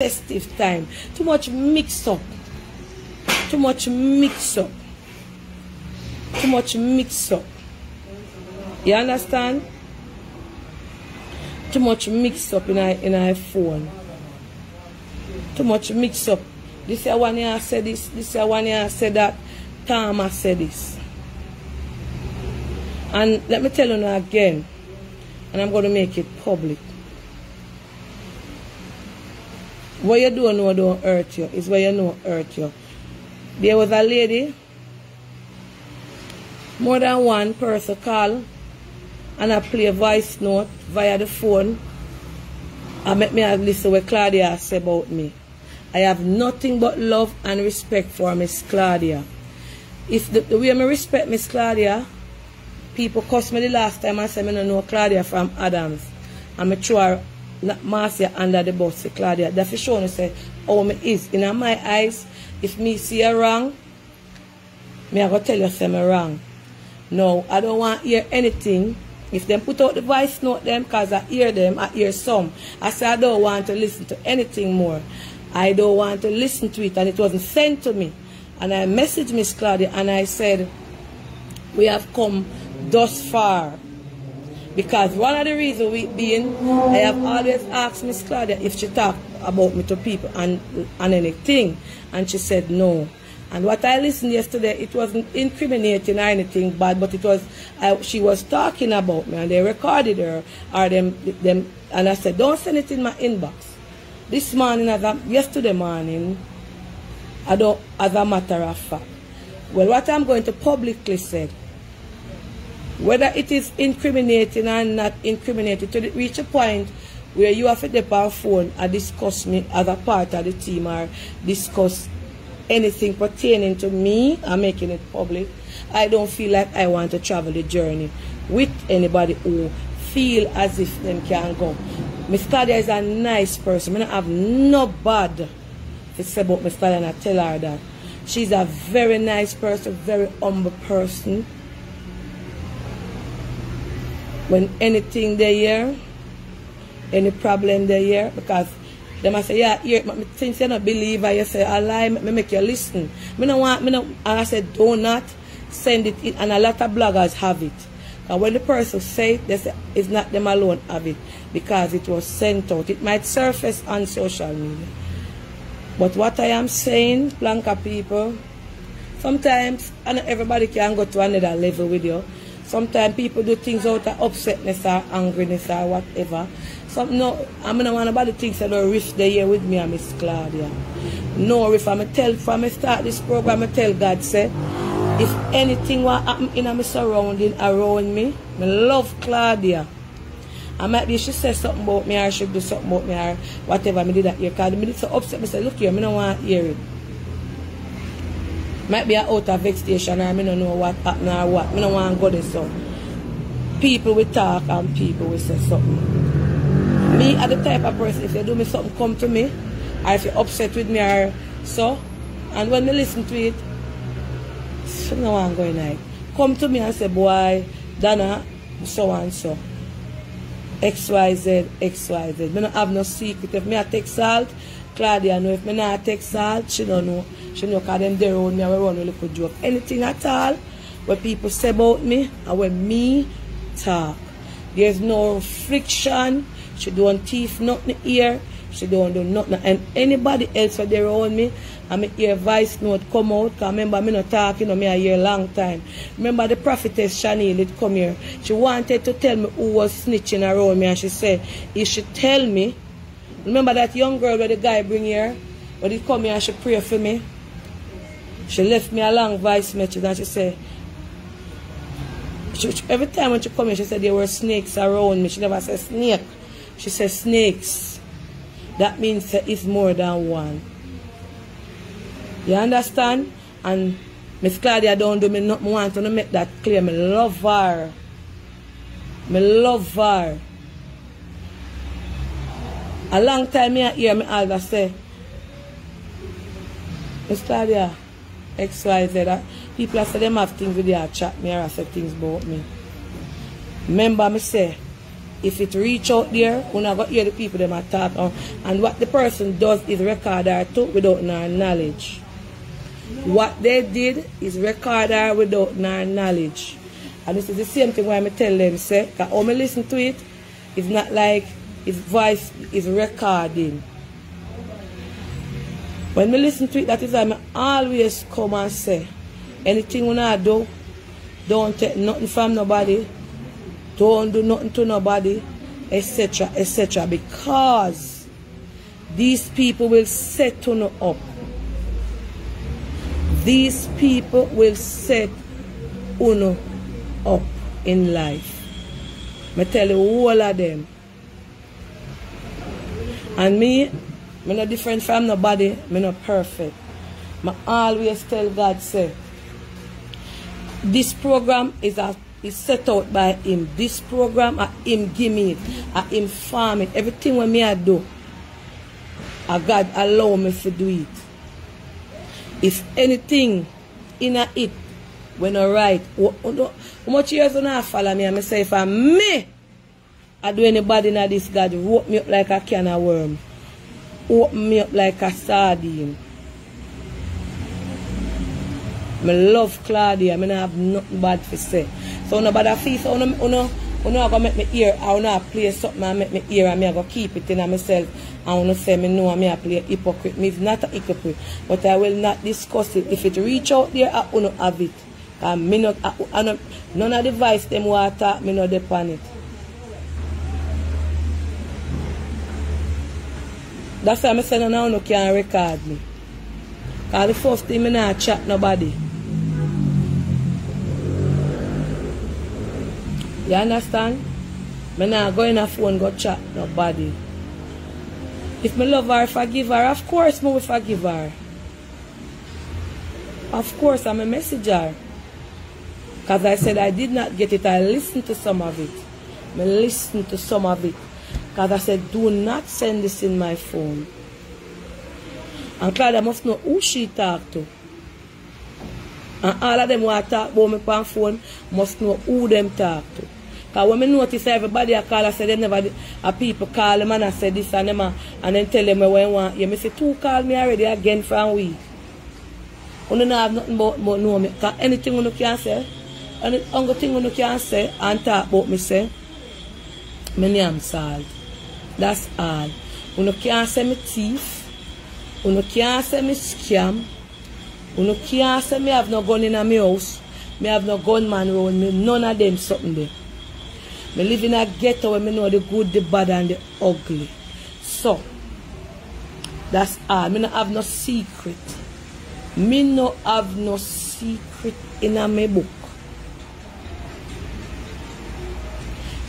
festive time. Too much mix up. Too much mix up. Too much mix up. You understand? Too much mix up in our, in our phone. Too much mix up. This year one year I said this, this year one year I said that. Thomas said this. And let me tell you now again, and I'm going to make it public. What you don't know don't hurt you. Is what you know hurt you. There was a lady, more than one person call, and I play a voice note via the phone. I make me listen what Claudia say about me. I have nothing but love and respect for Miss Claudia. If the, the way I respect Miss Claudia, people cuss me the last time I said I don't know Claudia from Adams. And I throw her Marcia under the bus Claudia. That for sure say how me is. In my eyes, if me see her wrong, me I go tell you me wrong. No, I don't want hear anything. If them put out the voice note them, cause I hear them, I hear some. I say I don't want to listen to anything more. I don't want to listen to it and it wasn't sent to me. And I messaged Miss Claudia and I said, we have come thus far. Because one of the reasons we being, I have always asked Miss Claudia if she talk about me to people and, and anything. And she said no. And what I listened yesterday, it wasn't incriminating or anything bad, but it was, I, she was talking about me and they recorded her or them, them, and I said, don't send it in my inbox. This morning, as a, yesterday morning, I don't, as a matter of fact. Well, what I'm going to publicly say, whether it is incriminating or not incriminating, to reach a point where you have to dip on phone and discuss me as a part of the team or discuss anything pertaining to me and making it public, I don't feel like I want to travel the journey with anybody who feel as if them can go. Miss Claudia is a nice person. I have no bad to say about Miss Claudia and I tell her that. She's a very nice person, very humble person. When anything they hear, any problem they hear, because they must say, yeah, here, since you don't believe I you say I lie, me make you listen. Me no want, me no, I said, do not send it in, and a lot of bloggers have it. And when the person say it, they say, it's not them alone have it, because it was sent out. It might surface on social media. But what I am saying, Blanca people, sometimes and everybody can go to another level with you. Sometimes people do things out of upsetness or angriness or whatever. Some no, I mean, I want nobody thinks that don't risk the here with me and Miss Claudia. No, if I'm tell from I start this program, I tell God say, if anything will happen in my surrounding around me, I love Claudia. I might be she say something about me or she do something about me or whatever me did that year. Because me did so upset, me say, look here, me don't want to hear it. Might be out of vexation or me don't know what happened or what. Me don't want to go there so. People will talk and people will say something. Me are the type of person, if you do me something, come to me. Or if you're upset with me or so. And when me listen to it, so no one going like. Come to me and say, boy, Donna, so and so. XYZ, XYZ. Me don't have no secret. If me a take salt, Claudia know. If me not take salt, she don't know. She because them there around me and we run a little joke. Anything at all what people say about me and when me talk. There's no friction. She don't teeth nothing here. She don't do nothing. And anybody else that they around me, I make hear voice note come out. Cause remember, me not talk, you know, me a hear long time. Remember the prophetess Chanel, it come here. She wanted to tell me who was snitching around me. And she said, he should tell me. Remember that young girl where the guy bring here? When he come here and she pray for me. She left me a long voice message and she said, she, every time when she come here, she said there were snakes around me. She never said snake. She said snakes. That means is more than one. You understand? And Miss Claudia don't do me not want to make that clear. Me love her. Me love her. A long time me hear me always say, Miss Claudia, XYZ, people say them have things with their chat me or say things about me. Remember me say, if it reach out there, we not got hear the people them attack on. Oh, and what the person does is record her too without no knowledge. What they did is record her without no knowledge. And this is the same thing why I tell them, say, because when I listen to it, it's not like his voice is recording. When me listen to it, that is why I always come and say, anything when I do, don't take nothing from nobody, don't do nothing to nobody, etc., etc. Because these people will set you up. These people will set you up in life. I tell you all of them. And me, me not different from nobody, me not perfect. I always tell God say, this program is a is set out by him. This program I him give me it. I him farm it. Everything when me I do, I God allow me to do it. If anything in a it when I write, how much years when I follow me I say if I me I do anybody in this God rope me up like a can of worm. Open me up like a sardine. I love Claudia. I don't have nothing bad to say. So nobody feel so uno, uno, uno go make me ear. I wanna play something and make me ear. and me I go keep it in myself and wanna say me know me I play hypocrite. Me is not a hypocrite. But I will not discuss it. If it reach out there I wanna have it. And me not, I, I not none of the device them water me not depend it. That's why I say no no can record me. Cause the first thing me not chat nobody. You understand? Me not go in a phone go chat nobody. If me love her, i forgive her, of course me will forgive her. Of course I'm a messenger. Because I said I did not get it. I listened to some of it. I listened to some of it. Because I said, do not send this in my phone. And Claudia must know who she talk to. And all of them who I talk about me on phone must know who them talk to. Because when I notice everybody I call, I say they never, a people call them and I say this and them and then tell them when I want. You may say, two call me already again for a week. You don't have nothing about, about know me. Because anything you can say, any only thing you can say and talk about me say, my name Salt. That's all. You can't say me thief. You can't say me scam. You can't say me have no gun in my house. Me have no gunman around me. None of them something there. Me live in a ghetto where me know the good, the bad, and the ugly. So, that's all. Me not have no secret. Me no have no secret in my book.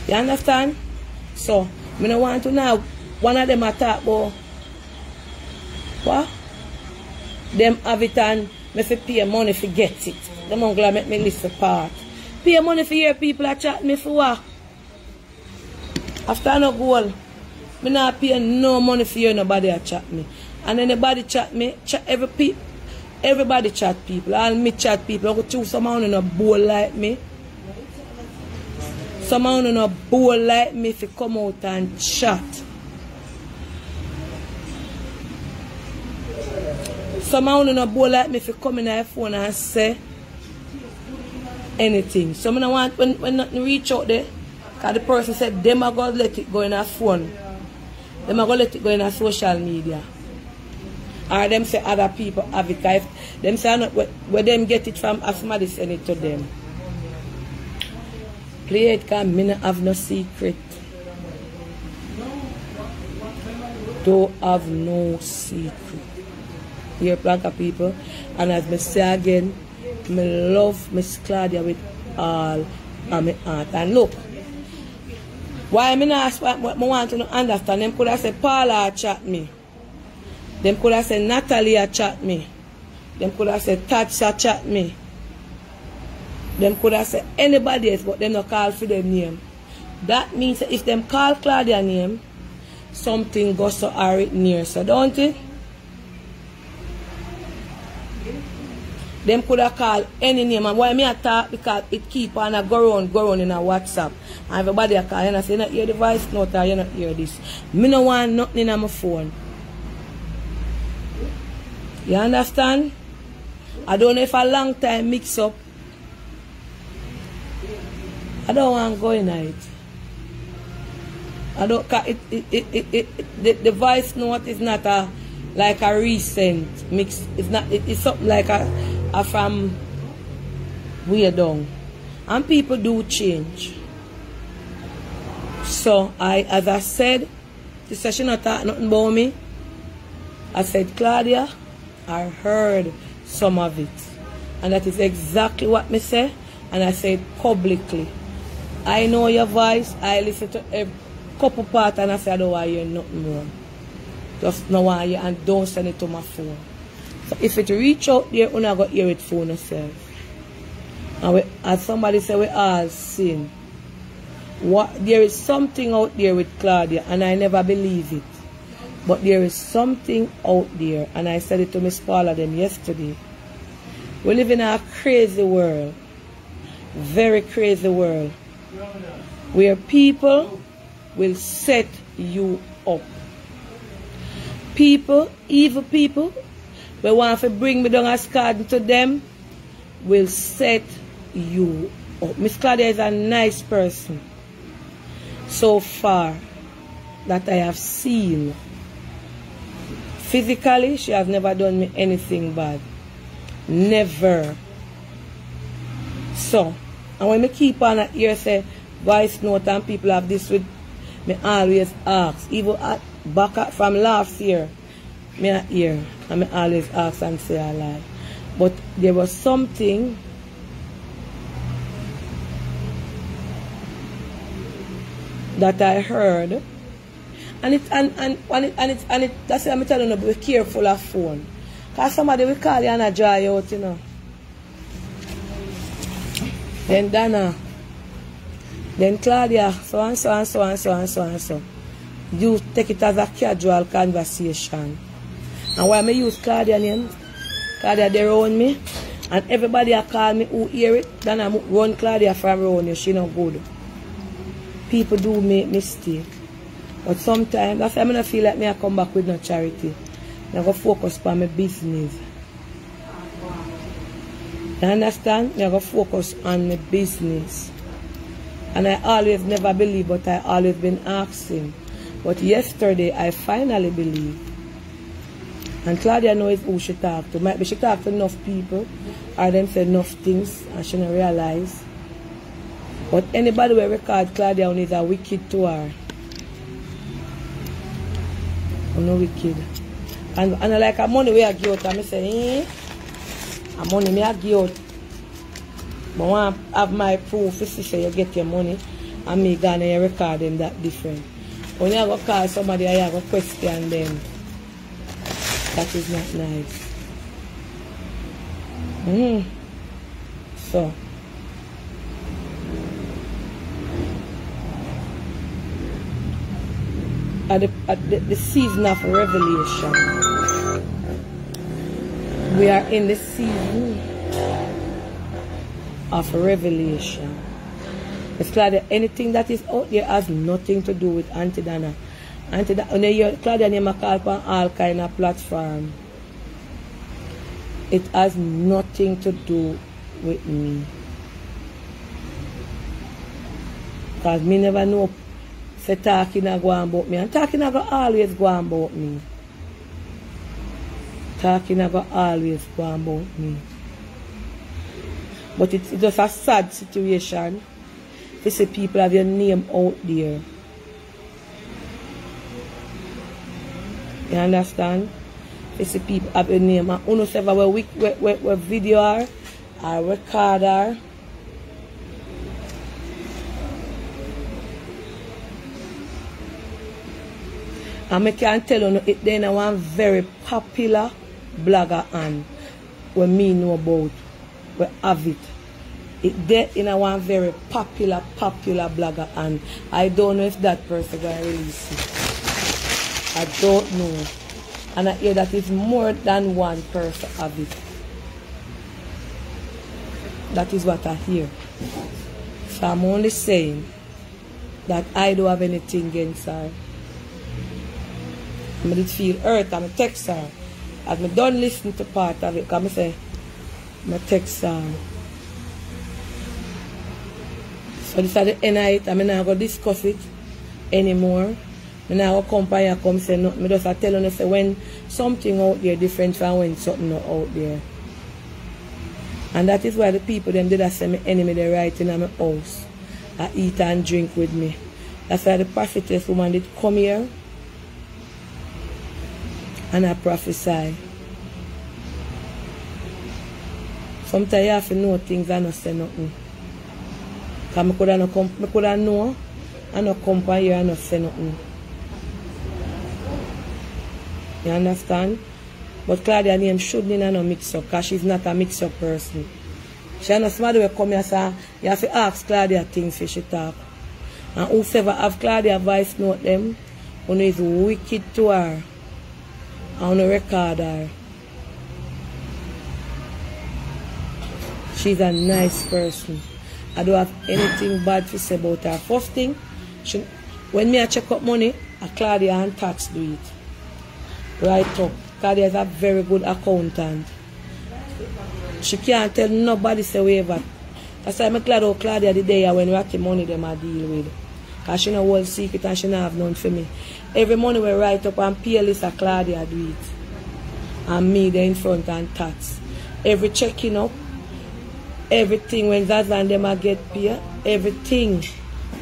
You understand? So, me no want to now. one of them attack about what? Them have it and me fi pay money for get it. Them uncle make me listen part. Pay money for hear people a chat me for what? After no goal, me not pay no money for hear nobody a chat me. And anybody chat me, chat every pe everybody chat people. All me chat people. I go choose someone in a bowl like me. Someone in a bowl like me to come out and chat. Someone in a bowl like me to come in a phone and say anything. So I want when, when nothing reach out there, because the person said them are to let it go in a phone. Them are to let it go in a social media. Or them say other people have it. If them say not where, where them get it from, if somebody send it to them. Play it because me have no secret. Don't have no secret. Here, Blanca people. And as me say again, me love Miss Claudia with all of my heart. And look, why me not I want to understand, them could have said Paula chat me. Them could have said Natalie chat me. Them could have said Tatsa chat me. Them could have said anybody else, but them not call for them name. That means if them call Claudia name, something goes to her near. So don't it? Them could have called any name. And why me I talk? Because it keep on a go on, go on in a WhatsApp. And everybody a call and I say, you not hear the voice note or you not hear this. Me no want nothing in my phone. You understand? I don't know if a long time mix up. I don't want to go in it. I don't it it it, it, it the, the voice note is not a like a recent mix. It's not it, it's something like a, a from way down. And people do change. So I as I said, the session not talk nothing about me. I said, Claudia, I heard some of it. And that is exactly what me say. And I said publicly. I know your voice. I listen to every couple part and I say I don't want hear nothing more. Just no want hear and don't send it to my phone. So if it reach out there, you're not going to hear it phone yourself. And we, as somebody said, we all sin. What, there is something out there with Claudia and I never believe it. But there is something out there, and I said it to Miss Paula them yesterday. We live in a crazy world, very crazy world, where people will set you up. People, evil people, we want to bring me down as card to them, will set you up. Miss Claudia is a nice person so far that I have seen. Physically, she has never done me anything bad. Never. So, and when me keep on at ear say voice note and people have this with me always ask. Even at back at, from last year, me at ear and me always ask and say I lie. But there was something that I heard and it and and and it and it and it that's why I'm telling you be careful of phone. Cause somebody will call you and a dry out, you know. Then Dana. Then Claudia, so and so and so and so and so and so. You take it as a casual conversation. And why me use Claudia name? Claudia they run me. And everybody I call me who hear it, then I run Claudia from around you. She not good. People do make mistake. But sometimes, that's why I don't feel like me I come back with no charity. I go focus on my business. You understand? I go focus on the business. And I always never believe, but I always been asking. But yesterday, I finally believe. And Claudia knows who she talk to. Might be she talk to enough people, or them say enough things, and she don't realize. But anybody will record Claudia on is a wicked to her. I'm not wicked. And, and I like a money we give out, I say, eh? A money me I give out. But I have my proof, you see, you get your money, and me gonna record them that different. When you go call somebody, I have a question them. That is not nice. Mm. So. at the, at the, the season of revelation. We are in the season of revelation. It's Claudia, anything that is out there has nothing to do with Auntie Dana. Auntie Dana, Claudia name a call on all kind of platform. It has nothing to do with me. Because me never know say talking go about me. And talking a go always go about me. Talking about always go about me. But it's, just a sad situation. To see people have your name out there. You understand? You see people have your name. And say where, we, where, where, where video are, or recorder, And I can tell you, it then one very popular blogger and we me know about, we have it. It there in a one very popular, popular blogger and I don't know if that person to release it. I don't know. And I hear that it's more than one person have it. That is what I hear. So I'm only saying that I don't have anything against her. I did feel hurt. I'm a text her. As I don't listen to part of it, I say, I'm a text her. So this is the end of it. I'm not going to discuss it anymore. I'm not going to come and come say nothing. I just tell you say when something out there different from when something not out there. And that is why the people them did I say my enemy right in my house. I eat and drink with me. That's why the prophetess woman did come here and I prophesy. Sometimes you have to know things and not say nothing. Because I could have, come, I could have know and not come by here and not say nothing. You understand? But Claudia name shouldn't have no mix up because she's not a mix up person. She and somebody will come here and say, you have to ask Claudia things for she talk. And whoever have Claudia voice note them, who is wicked to her. On the record her. She's a nice person. I don't have anything bad to say about her. First thing, she, when me I check up money, I Claudia and tax do it. Right up. Claudia is a very good accountant. She can't tell nobody say whatever. That's why glad of Claudia the day when we money them I deal with. Because she know all secret and she not have none for me. Every money we write up and list of Claudia do it. And me there in front and tax. Every checking up, everything when that and them I get paid, everything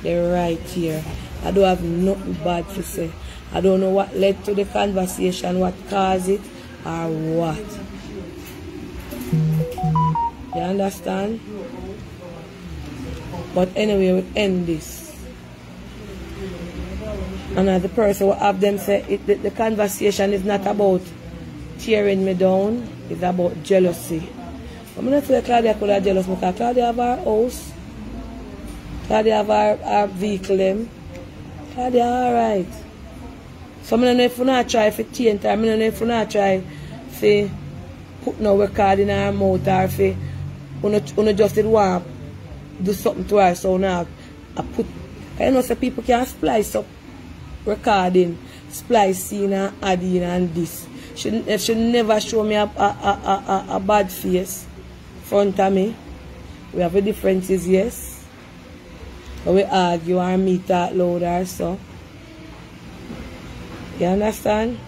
they right here. I don't have nothing bad to say. I don't know what led to the conversation, what caused it, or what. You understand? But anyway, we end this. And as the person will have them say, it, the, the conversation is not about tearing me down, it's about jealousy. I'm not say Claudia could have jealous because Claudia have her house, Claudia have her, her vehicle them. Claudia alright. So I don't know if you not try for taint her, I don't know if you not try for put no record in her mouth or you not just did want do something to her so now I put I know say people can splice up recording, splicing and adding and this. She, she never show me a, a, a, a, a bad face front of me. We have a differences, yes. But we argue and me talk louder, so. You understand?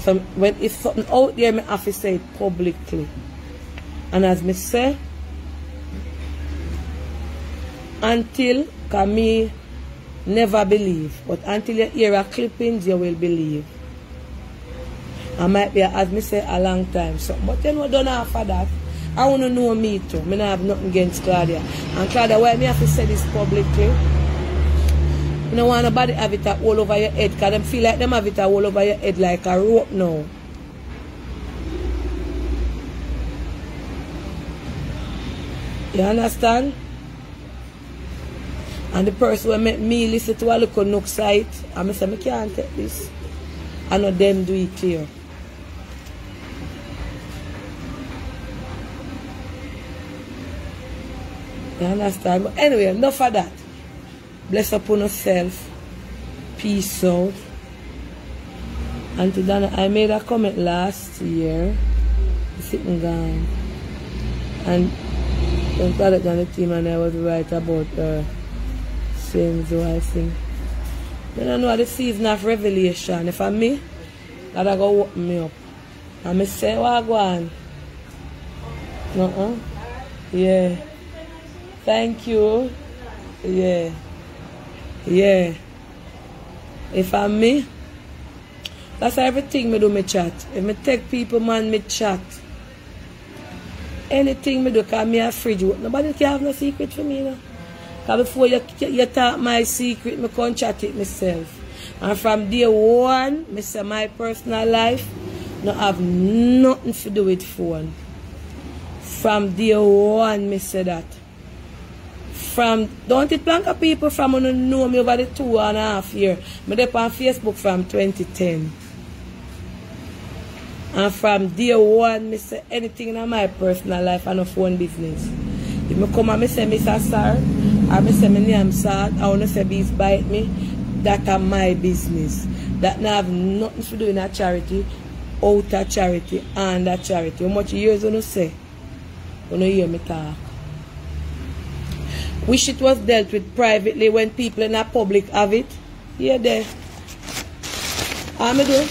So when it's something out there, I have to say it publicly. And as me say, until me never believe. But until you hear a clippings, you will believe. I might be, as me say, a long time. So, but you know, don't after that. I want to know me too. I don't have nothing against Claudia. And Claudia, why me have to say this publicly? I don't want nobody have it all over your head because them feel like them have it all over your head like a rope now. You understand? And the person who make me listen to a little nook site, I say, I can't take this. I know them do it here. You understand? But anyway, enough of that. Bless upon yourself. Peace out. And to Donna, I made a comment last year. Sitting down. And call it on team and I was right about her. Uh, same so I. I don't know the season of revelation. If I'm me, that I go open me up. And I say, what I go on? Uh-uh. Yeah. Thank you. Yeah. Yeah. If I'm me, that's everything me do me chat. If me take people man me chat. Anything me do, cause me a fridge. Nobody can have no secret for me, you know. Because before you, you talk my secret, can chat it myself. And from day one, I say my personal life, no have nothing to do with phone. From day one, I say that. From, don't it blank of people from who know me over the two and a half year. Me I on Facebook from 2010. And from day one, me say anything in my personal life and no phone business. If me come and me say Mr. Sir, me say my name sir, I wanna say bees bite me, that are my business. That now have nothing to do in a charity, out of charity, and a charity. How much years you say? You hear me talk. Wish it was dealt with privately when people in the public have it. Here there. Me do?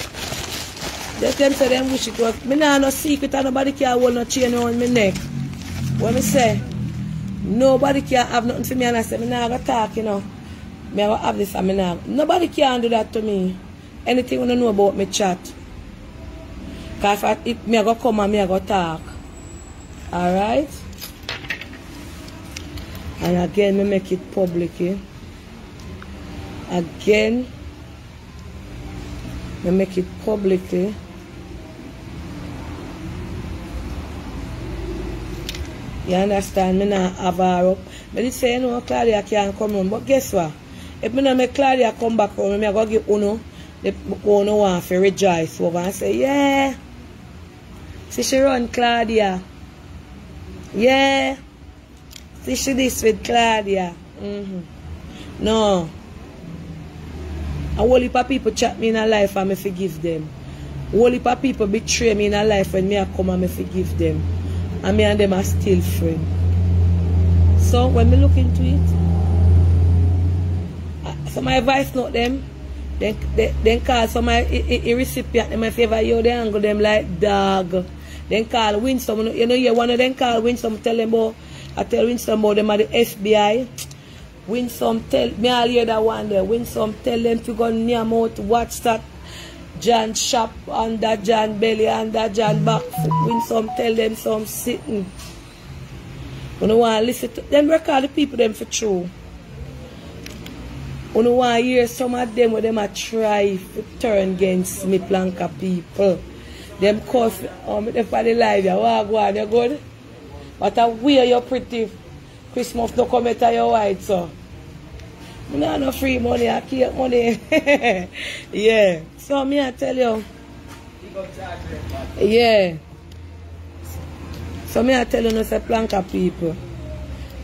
They them say them wish it was. Me nah no secret and nobody can hold no chain around my neck. What me say? Nobody can have nothing to me and I say me nah go talk, you know. Me I go have this and me nah. Nobody can do that to me. Anything you know about me chat. Cause if, I, if me I go come and me I go talk. Alright? And again, me make it public. Eh? Again, me make it publicly. Eh? You understand? Me not have her up. Me did say, know, Claudia can't come home. But guess what? If me not make Claudia come back home, me go give Uno the Uno want to rejoice over and say, yeah. See she run Claudia. Yeah. See she this with Claudia. Mm-hmm. No. A whole heap of people chat me in a life and me forgive them. A whole heap of people betray me in a life when me I come and me forgive them. And me and them are still friends. So when we look into it, uh, so my advice not them, then, then, then call some recipient them my favor yo they angle them like dog. Then call Winston, you know, you one of them call Winston, tell them about, I tell Winston about them at the FBI. Winston tell, me all hear that one there, Winston tell them to go near mouth, watch that John shop under John belly, under John back. when some tell them some sitting. You know want to listen to them record the people them for true. You know want to hear some of them where them a try to turn against me planka people. Them cuss um, they for the live, you walk on, you good? But a wear you pretty. Christmas no come at your white, so. Me not no free money, I keep money. yeah. So me I tell you. Yeah. So me I tell you no say planka people.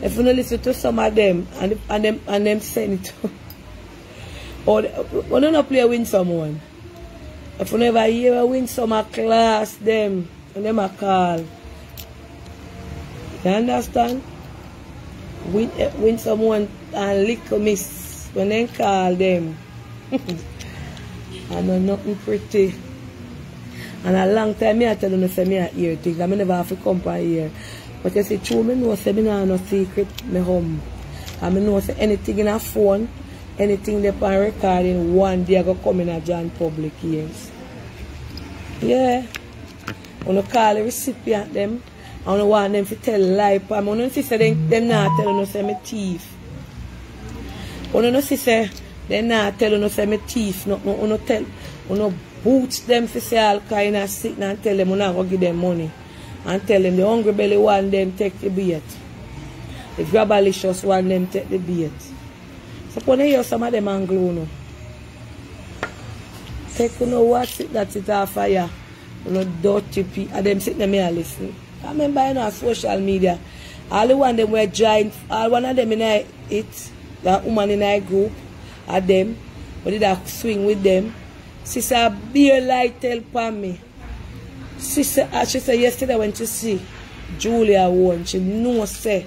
If you no listen to some of them and and them and them send it or when you not play win someone. If you never hear a win some a class them and them a call. You understand? Win, eh, win someone and little miss when they call them. I know nothing pretty. And a long time me I tell them to say me I hear things. I never have to come by here. But you see true me know say me nah no secret me home. And me know say anything in a phone, anything they on recording, one day I go come in a John public ears. Yeah. You call the recipient them, I don't want them to tell lie. I don't see say them, them not tell you say me thief. Unonosiise denatel, unoseme thief, unotel, unoboot them fisial ka ina sit na and tell them una go give them money. And tell them the hungry belly want them take the beat. The grabbalicious want them take the beat. So pone hear some of them angry uno. Take uno watch it that it off fire. Uno dirty people. And them sit there me a listen. I remember you know social media. All the one them were giant. All one of them in it. That woman in a group, of them, but did I swing with them. Sister beer light tell me. Sister uh, she said yesterday when she see Julia won, she know say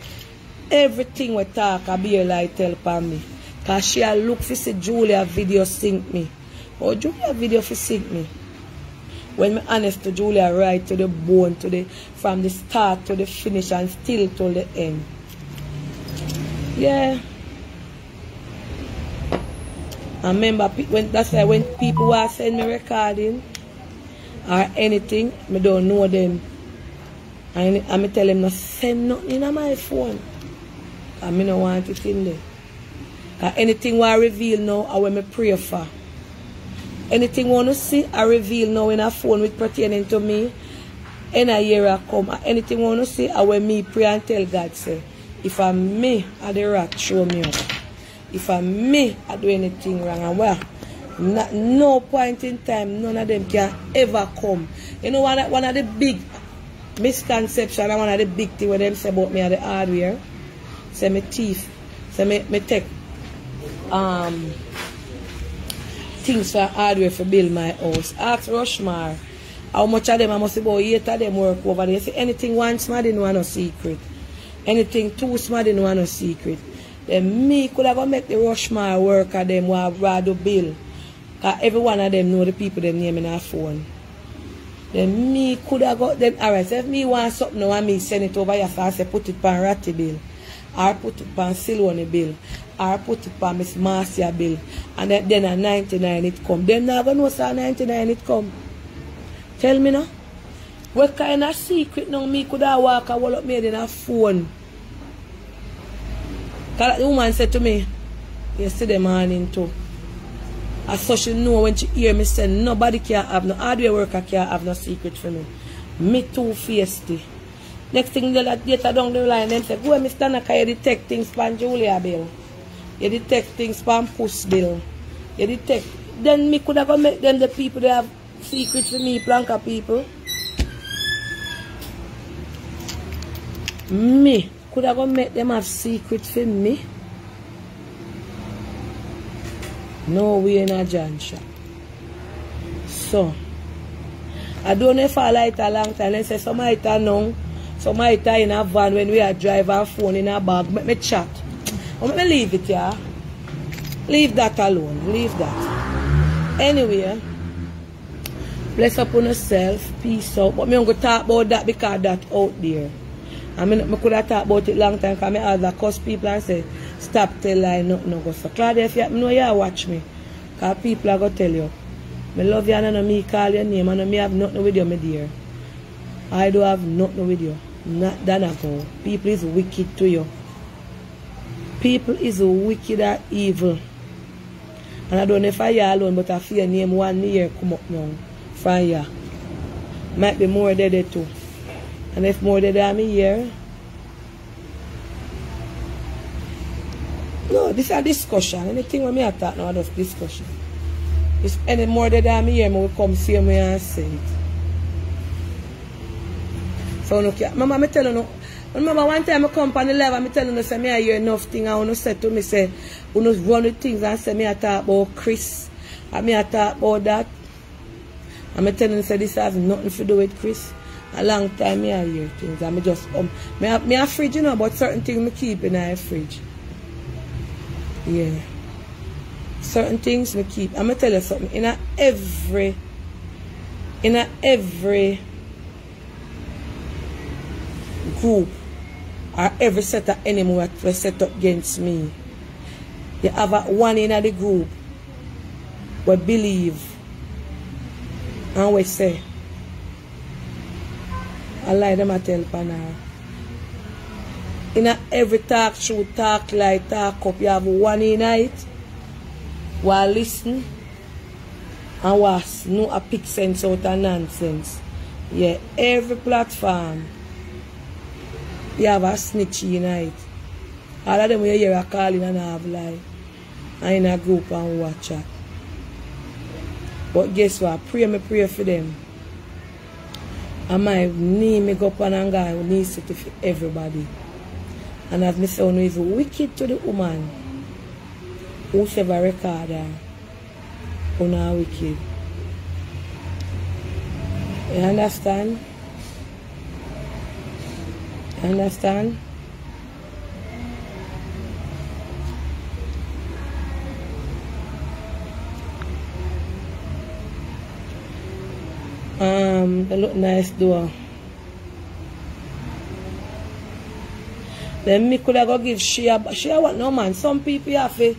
everything we talk I be a light tell me. Cause she a look for see Julia video sync me. Oh Julia video for sync me. When me honest to Julia right to the bone, to the from the start to the finish and still to the end. Yeah. I remember when that's why when people were send me recording or anything, me don't know them. And I me tell them not send nothing in my phone. I me no want it in there. Cause anything I reveal now, I will me pray for. Anything want to see, I reveal now in a phone with pertaining to me. In a year I come, uh, anything want to see, I will me pray and tell God say, if I'm me, I the rat, show me up. If I'm me, I do anything wrong, and well, Not, no point in time, none of them can ever come. You know, one, one of the big misconception and one of the big thing when them say about me are the hardware, say me thief, say me, me take um, things for hardware for build my house. Ask Rushmore how much of them I must about eight of them work over there. Say anything one smart, they know no secret. Anything two smart, they know no secret. Then me could have make the Rushmore worker them who have rather bill. Cause every one of them know the people them name in our phone. Then me could have got them. So if me want something now and me send it over here so I put it on Ratty bill. Or put it on Silone bill. Or put it on Miss Marcia bill. And then, then at 99 it come. Then not gonna know say 99 it come. Tell me now. What kind of secret now me could have walk a wall up made in a phone? Cause the woman said to me yesterday morning too. I so she know when she hear me say nobody can have no hardware worker can have no secret for me. Me too feisty. Next thing they later down the line them say, go Mr. Naka, you detect things from Julia Bill. You detect things from Puss Bill. You detect then me could have make them the people that have secrets for me, Planka people. Me could I go make them have secret for me. No we in a John shop. So, I don't know if I like a long time. Let's say some might know, some might in a van when we are driving phone in a bag. Make me chat. Or let me leave it, yeah. Leave that alone. Leave that. Anyway, bless up on yourself. Peace out. But me going to talk about that because that out there. I mean, I could have talked about it long time because I other cuss people and say, stop tell lie, nothing no go. So, Claudia, if you know you watch me, because people are going to tell you, I love you and I me call your name and I have nothing with you, my dear. I don't have nothing with you. Not I go. People is wicked to you. People is wicked and evil. And I don't know if I you alone, but I feel your name one year come up now from you. Might be more dead too. And if more than I'm here, no, this is a discussion. Anything when me I talk now, just discussion. If any more than I'm here, I will come see me and say it. So, no, Mama, I tell you, no, remember one time I come on the level, I tell you, say, me I hear enough I want to say to me, say, you know, run the things and say, me I talk about Chris, and me I talk about that. And I tell you, say, this has nothing to do with Chris a long time me I hear things and me just um me have me a fridge you know but certain things me keep in a fridge. Yeah. Certain things me keep. I'm gonna tell you something. In a every in a every group or every set of enemy that was set up against me. You have a one in the group we believe and we say I lie them I tell Panara. In a every talk show, talk like talk up, you have one in it. While listen and was no a pick sense out of nonsense. Yeah, every platform you have a snitch in it. All of them you hear a calling and have lie. And in a group and watch it. But guess what? Pray me pray for them. And my knee me go and God knee sit for everybody. And as me say, one is wicked to the woman. Whosoever record her, una wicked. You understand? You understand? Um, they look nice though. Then me could have go give Shea, Shea what no man. Some people have to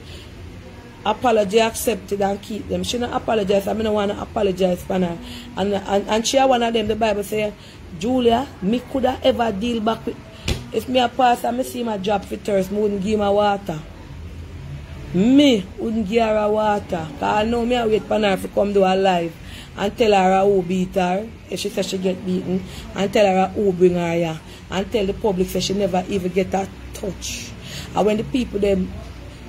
apology accepted and keep them. She not apologize. I mean, I want to apologize for her. And, and, and she one of them, the Bible say, Julia, me could have ever deal back with, if me a and me see my job for Thursday, me wouldn't give my water. Me wouldn't give her water. Because I know me I wait for her to come do her life and tell her who beat her if she says she get beaten and tell her who bring her here and tell the public that she never even get a touch. And when the people them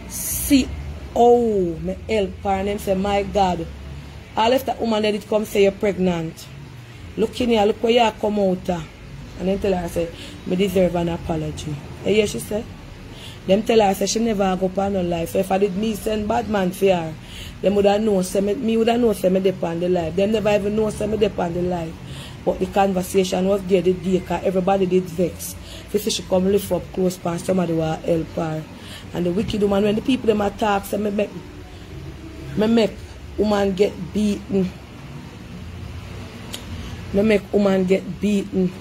see Oh, me help her and them say, my God. All if that woman that did come say you're pregnant. Look in here, look where you come out. uh. And then tell her, I say, me deserve an apology. You hear she say? Them tell her, say, she never go on her life. If I did me send bad man her, them would have known, say, me, me would have known, say, me dip on the life. Them never even know, say, me dip on the life. But the conversation was there the day, cause everybody did vex. They say she come lift up close pan, somebody will help her. And the wicked woman, when the people them attack, say, me make, me make woman get beaten. Me make woman get beaten.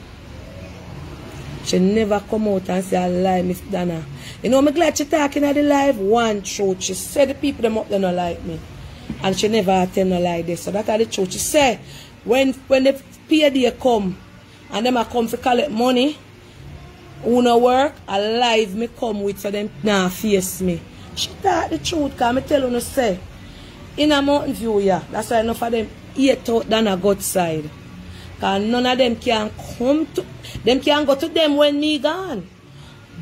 She never come out and say a lie, Miss Dana. You know, I'm glad she talking at the live one truth. She said the people them up there not like me. And she never attend no like this. So that's the truth. She say when when the payday come and them a come to collect money, who no work, alive live me come with so them nah face me. She talk the truth, cause me tell no say. In a mountain view, yeah. That's why enough of them eat out than a God side. Cause none of them can come to them can go to them when me gone.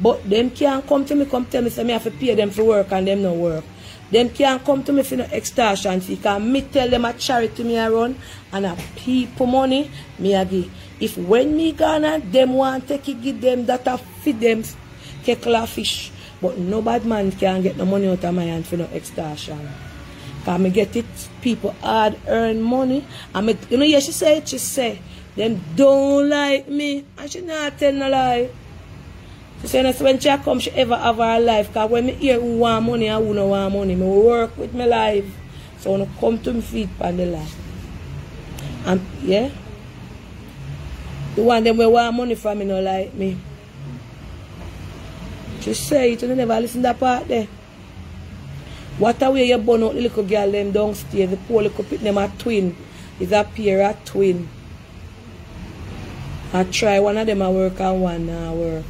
But them can't come to me, come tell me say me have to pay them for work and them no work. Them can't come to me for no extortion fee. Cause me tell them a charity me a run and a people money me a give. If when me gone and them want take it give them that a feed them keckle of fish. But no bad man can get no money out of my hand for no extortion. Cause me get it, people hard earn money. And me, you know, yeah, she say it, she say, them don't like me. And she not tell no lie. She say, that's when she come, she ever have her life. Cause when me hear who want money and who no want money, me work with my life. So when I come to me feet on the life. And, yeah. The one them we want money from me no like me. She say it, and you never listen to that part there. What a way you burn out the little girl them downstairs, the poor little pit them a twin. Is a pair of twin. I try one of them a work and one a work.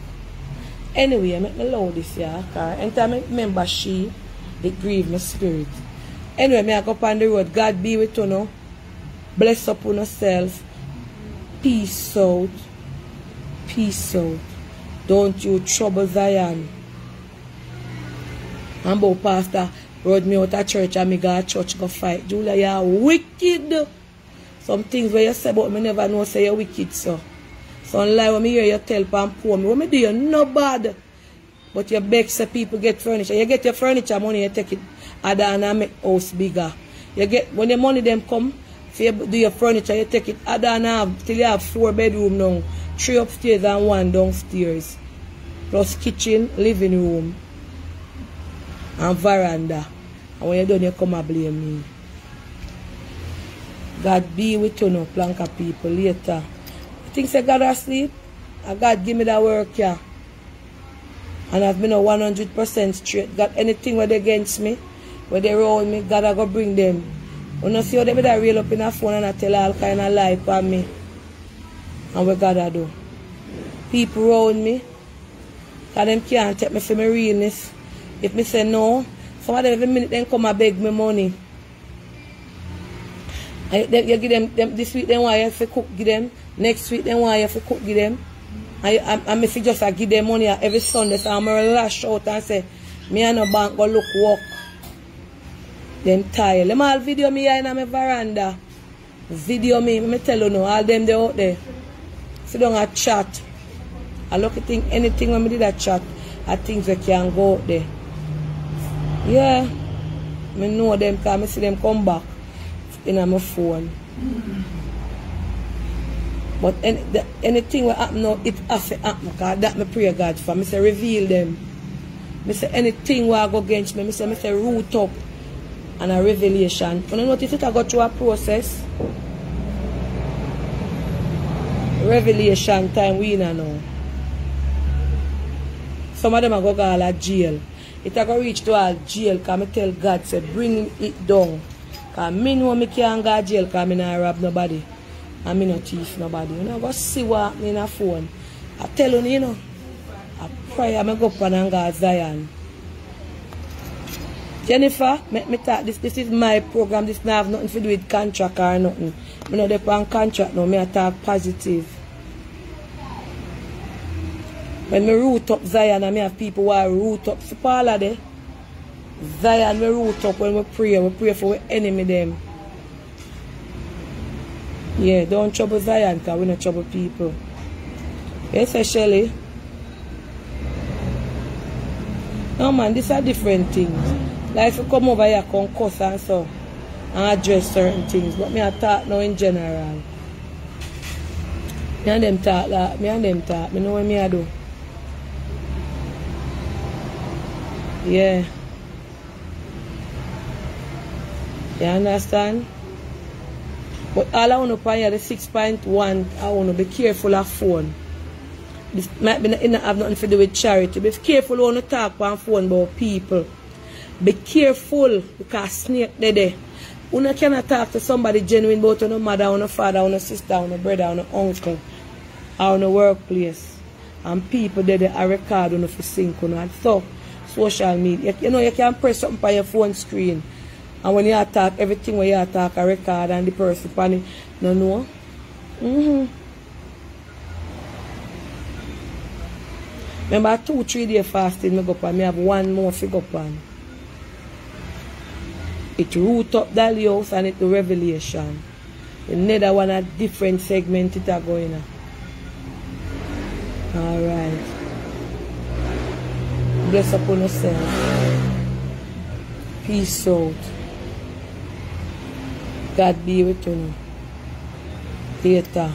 Anyway, I make me loud this year. Anytime I remember she, it grieve my spirit. Anyway, me I go up on the road. God be with you now. Bless up on yourself. Peace out. Peace out. Don't you trouble Zion. And pastor road me out of church and me go church go fight. Julia, you're wicked. Some things where you say about me never know say you're wicked so. Some lie when me hear you tell and poor me. What me do you no bad. But you beg say people get furniture. You get your furniture money, you take it other and make house bigger. You get when the money them come, if you do your furniture, you take it other and have till you have four bedroom now, three upstairs and one downstairs. Plus kitchen, living room, and veranda. And when you done, you come and blame me. God be with you now, planka people later. Think say God asleep? And God give me that work, yeah. And I've been a 100% straight. Got anything where they against me, where they round me, God I go bring them. When I see how they be that real up in a phone and I tell all kind of lie for me. And what God I do. People round me, because them can't take me for my realness. If me say no, some of them every minute then come and beg me money. Eh, and you, you give them, them this week then why you to cook give them. Next week then why you to cook give them. I, I, me fi just I give them money every Sunday so I'm gonna lash out and say, me and no bank go look work. Them tired. Them all video me here in my veranda. Video me, me tell you no, all them they out there. Sit down and chat. I look at thing, anything when me did that chat, I things that can go out there. Yeah. Me know them because me see them come back in my phone. But any, the, anything will happen now, it have to happen. Because that me pray God for. Me say reveal them. Me say anything will go against me. Me say, me say root up. And a revelation. When you notice it, I go through a process. Revelation time we in now. Some of them are go a jail. It a go reach to all jail because me tell God say bring it down. Because me know me can't go jail because me not rob nobody. And me not thief nobody. You know, go see what in a phone. I tell you, you know, I pray I go up and go Zion. Jennifer, make me talk this. This is my program. This not have nothing to do with contract or nothing. Me know they on contract now. Me I talk positive. When me root up Zion and me have people who are root up Supala there. Zion we root up when we pray. We pray for our enemy them. Yeah, don't trouble Zion because we not trouble people. Yes, Shelly. No man, these are different things. Like if you come over here, cuss and so and address certain things. But me I talk now in general. Me and them talk like me and them talk. Me know what me I do. Yeah. You understand? But all I want to pay find the 6.1, I want to be careful of phone. This might be not, not have nothing to do with charity. Be careful when you talk on phone about people. Be careful because snake they there. You cannot talk to somebody genuine about your mother, your father, your sister, your brother, your uncle, or your workplace. And people there, they are record on for sync so social media. You know, you can press something on your phone screen. And when you attack, everything when you attack a record and the person panic, no no. Mm-hmm. Remember two, three day fasting me go and me have one more figure up on. It root up that house and it the revelation. Another one a different segment it are going on. Alright. Bless upon yourself. Peace out. God be with you. Later.